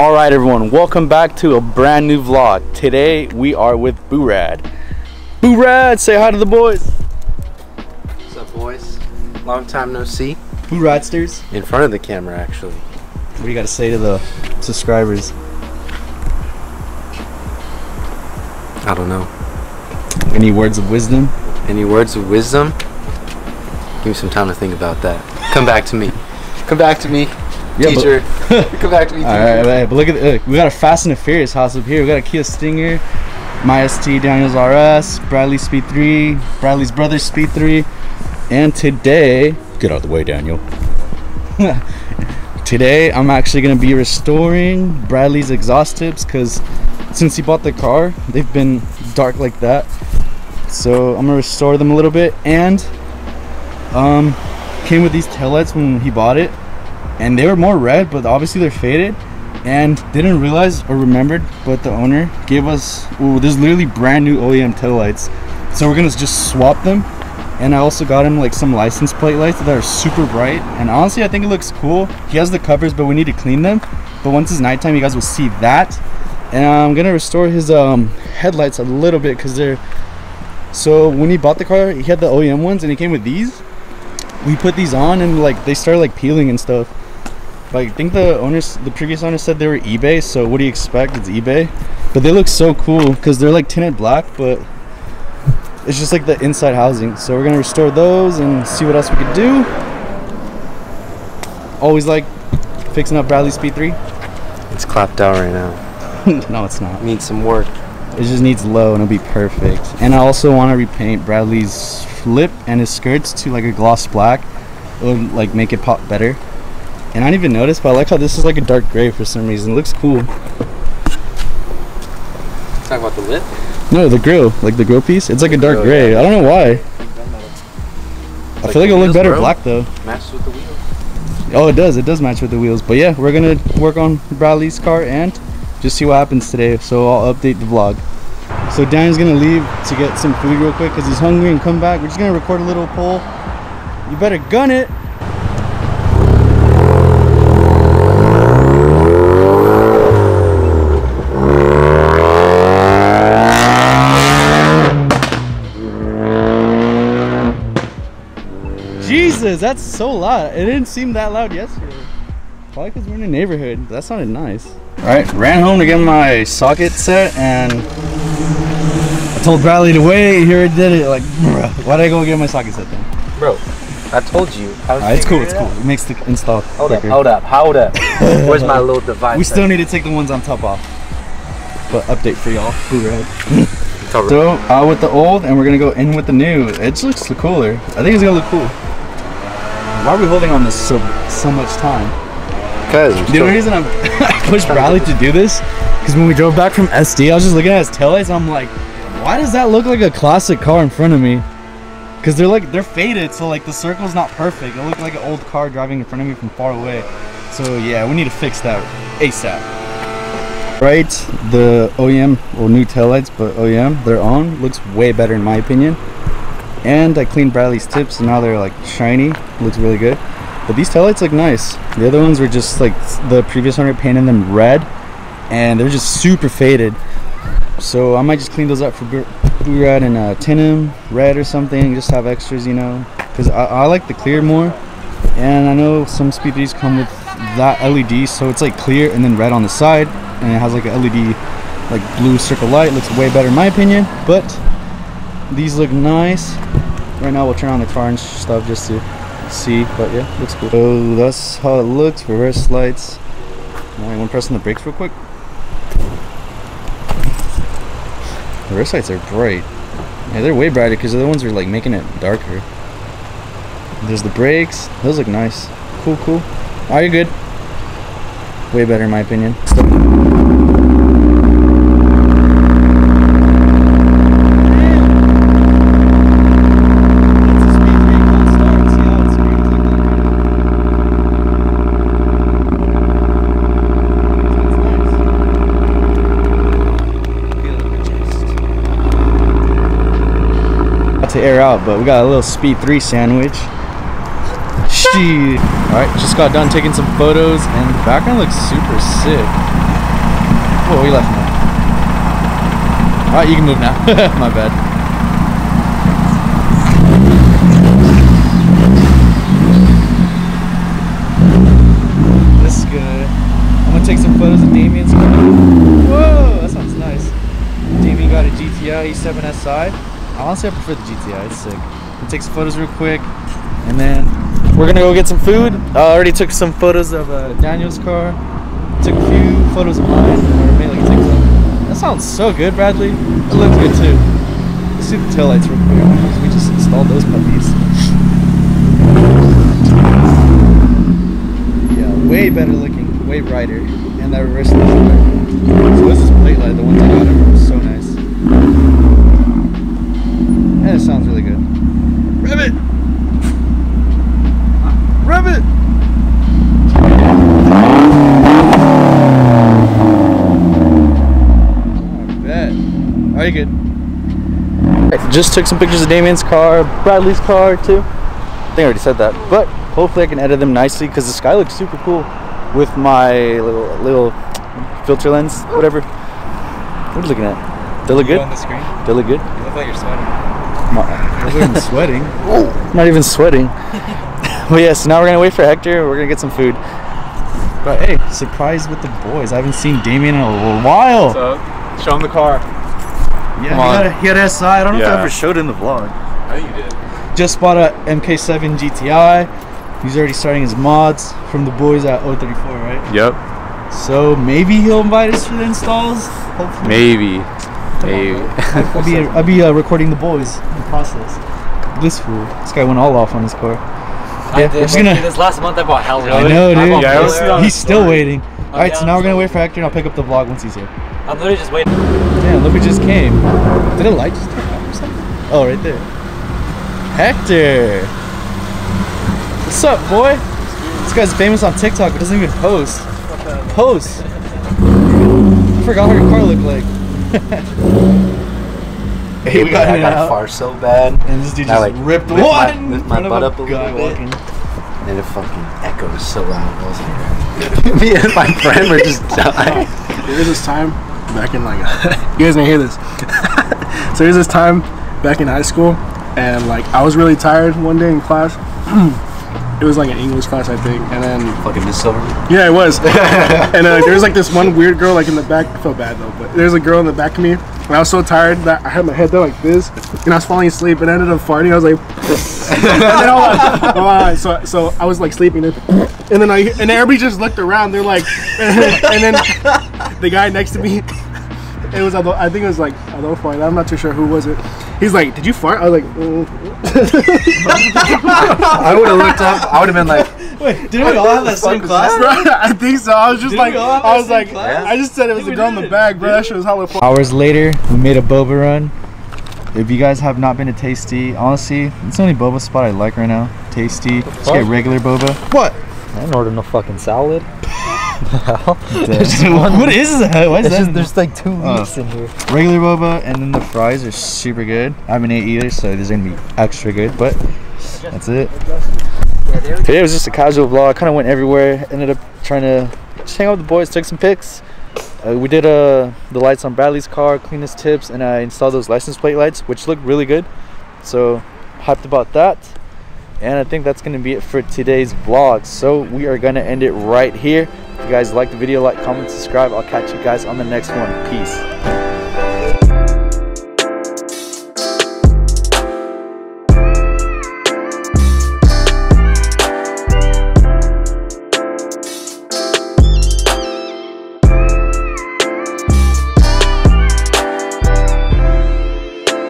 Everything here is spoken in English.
All right, everyone, welcome back to a brand new vlog. Today we are with Boorad. Boorad, say hi to the boys. What's up, boys? Long time no see. Booradsters. In front of the camera, actually. What do you got to say to the subscribers? I don't know. Any words of wisdom? Any words of wisdom? Give me some time to think about that. Come back to me. Come back to me, Yeah, teacher. Come back to me, teacher. All right, but look at the, we got a Fast and the Furious house up here. We got a Kia Stinger, my ST, Daniel's RS, Bradley Speed 3, Bradley's brother Speed 3, and today, get out of the way, Daniel. today, I'm actually gonna be restoring Bradley's exhaust tips because since he bought the car, they've been dark like that. So I'm gonna restore them a little bit, and um, came with these taillights when he bought it and they were more red but obviously they're faded. And didn't realize or remembered but the owner gave us ooh, there's literally brand new OEM tail lights so we're gonna just swap them. And I also got him like some license plate lights that are super bright. And honestly I think it looks cool. He has the covers but we need to clean them. But once it's nighttime you guys will see that. And I'm gonna restore his um, headlights a little bit because they're so when he bought the car he had the OEM ones and he came with these. We put these on and like they started like peeling and stuff like I think the owners the previous owner said they were eBay so what do you expect? It's eBay? But they look so cool because they're like tinted black but it's just like the inside housing. So we're gonna restore those and see what else we could do. Always like fixing up Bradley Speed 3 It's clapped out right now. no it's not. Needs some work. it just needs low and it'll be perfect. And I also want to repaint Bradley's lip and his skirts to like a gloss black. It would like make it pop better and I didn't even notice but I like how this is like a dark gray for some reason. It looks cool. Talk about the lip. no the grill like the grill piece. It's like a dark grill, gray. yeah. I don't know why. I like feel like it'll look better bro. black though. Matches with the wheels. oh it does. It does match with the wheels. But yeah we're gonna work on Bradley's car and just see what happens today. So I'll update the vlog. So Danny's gonna leave to get some food real quick because he's hungry and come back. We're just gonna record a little poll. You better gun it Jesus, that's so loud. It didn't seem that loud yesterday. Probably because we're in a neighborhood. That sounded nice. All right, ran home to get my socket set, and I told Bradley to wait. Here already did it. Like, bruh, why'd I go get my socket set then? Bro, I told you. I was All right, it's cool. It's it cool. out. It makes the install Hold up, quicker. hold up, hold up. Where's my little device? We still need to take the ones on top off. But update for y'all. Boo-rad. So out with the old, and we're gonna go in with the new. It just looks cooler. I think it's gonna look cool. Why are we holding on this so so much time? Cause The only reason I'm I pushed Bradley to do this, because when we drove back from SD, I was just looking at his taillights. And I'm like, why does that look like a classic car in front of me? Because they're like they're faded, so like the circle's not perfect. It looked like an old car driving in front of me from far away. So yeah, we need to fix that ASAP. Right, the OEM or new taillights, but OEM they're on. Looks way better in my opinion. And I cleaned Bradley's tips, and now they're like shiny. Looks really good. But these taillights look nice. The other ones were just like the previous owner painted them red, and they're just super faded. So I might just clean those up for blue red and uh, tin them red or something. Just have extras, you know, because I, I like the clear more. And I know some Speed 3s come with that LED, so it's like clear and then red on the side, and it has like a LED, like blue circle light. Looks way better in my opinion. But these look nice. Right now we'll turn on the car and stuff just to see, but yeah, looks cool. So that's how it looks. Reverse lights. Now want to press on the brakes real quick? The reverse lights are bright. Yeah, they're way brighter because the other ones are like making it darker. There's the brakes. Those look nice. Cool, cool. Are you good? Way better in my opinion. About to air out, but we got a little Speed 3 sandwich. Shit. Alright, just got done taking some photos and the background looks super sick. cool. We left him. All right, you can move now. My bad. This is good. I'm gonna take some photos of Damien's car. Whoa, that sounds nice. Damien got a GTI E7 SI. Honestly, I prefer the GTI. It's sick. We'll take some photos real quick, and then we're gonna go get some food. I already took some photos of uh, Daniel's car. Took a few photos of mine. That sounds so good, Bradley. It looks good too. Let's see the taillights real quick. We just installed those puppies. Yeah, way better looking, way brighter, and that reverse light. So this is plate light. The ones I got are so nice. And it sounds really good. Rev it! Rev it! I bet. Are you good? Alright, just took some pictures of Damien's car, Bradley's car too. I think I already said that. But hopefully I can edit them nicely because the sky looks super cool with my little little filter lens, whatever. What are you looking at? They look good? on the screen? They look good? You look like you're sweating. I'm sweating. Not even sweating. but yeah, so now we're gonna wait for Hector. We're gonna get some food. But hey, surprise with the boys. I haven't seen Damien in a while. So, show him the car. Yeah, come he on. had, a, he had SI. I don't know if I ever showed in the vlog. I think you did. Just bought a MK7 GTI. He's already starting his mods from the boys at 034, right? Yep. So maybe he'll invite us for the installs. Hopefully. Maybe. Maybe. I'll be I'll be uh, recording the boys in the process. This fool, this guy went all off on his car. I Yeah, did. just but gonna- This last month I bought hell. I know, dude. Yeah, I Hell was- Zero. He's still waiting. All right, yeah, so now we're gonna wait for Hector, and I'll pick up the vlog once he's here. I'm literally just waiting. Damn, look who just came. Did a light just turn off or something? Oh, right there. Hector. What's up, boy? This guy's famous on TikTok, but doesn't even post. Post. I forgot how your car looked like. hey, we got I in and got out. far so bad, And this dude I, just like, ripped lift my- one lift in my butt up a little bit. And it fucking echoes so loud. I was like, me and my friend were just dying. There was this time back in like you guys didn't hear this. so there's this time back in high school and like I was really tired one day in class. it was like an English class I think and then Fucking Miss Silverman. yeah it was and uh, there was like this one weird girl like in the back I felt bad though but there's a girl in the back of me and I was so tired that I had my head down like this and I was falling asleep and I ended up farting I was like and then hold on, hold on. so so I was like sleeping and and then I and everybody just looked around they're like and then the guy next to me it was I think it was like Adolfo I'm not too sure who was it he's like did you fart I was like mm. I would have looked up. I would have been like, Wait, didn't we all have that same class? Bro, I think so I was just Did like we all have I was like class? I just said it was think the girl in the did. bag bro that shit was hella fun Hours later, we made a boba run. If you guys have not been to Tasty, honestly, it's the only boba spot I like right now. Tasty. Just get regular boba. What? I didn't order no fucking salad. What is that? Why is It's that? just there's like two leaves in here. regular boba, and then the fries are super good. I haven't ate either, so these are gonna be extra good. But that's it. Today was just a casual vlog. Kind of went everywhere. Ended up trying to just hang out with the boys, took some pics. Uh, we did uh, the lights on Bradley's car, cleaned his tips, and I installed those license plate lights, which look really good. So hyped about that. And I think that's gonna be it for today's vlog. So we are gonna end it right here. You guys like the video, like, comment, subscribe. I'll catch you guys on the next one. Peace.